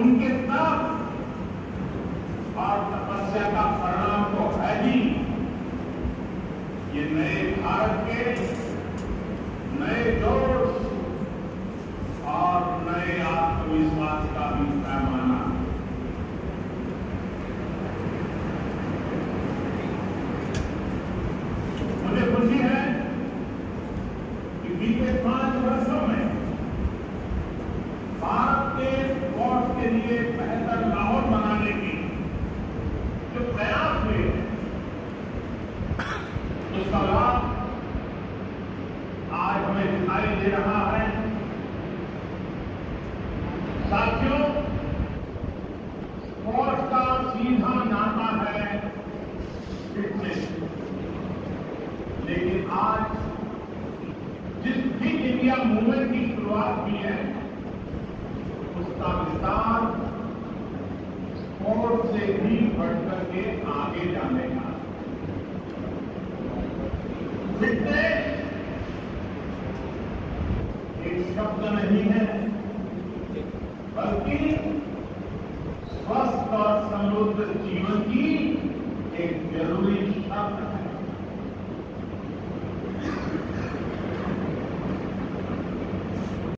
उनके तप और तपस्या का परिणाम तो है ही। ये नए भारत के नए जोश और नए आत्मविश्वास का भी पैमाना उसका लाभ आज हमें दिखाई दे रहा है। साथियों स्पोर्ट्स का सीधा नाता है फिटनेस लेकिन आज जिस फिट इंडिया मूवमेंट की शुरुआत हुई है, उसका विस्तार स्पोर्ट से भी बढ़कर के आगे जाने का एक शब्द तो नहीं है। बल्कि स्वस्थ और समृद्ध जीवन की एक ज़रूरी शब्द है।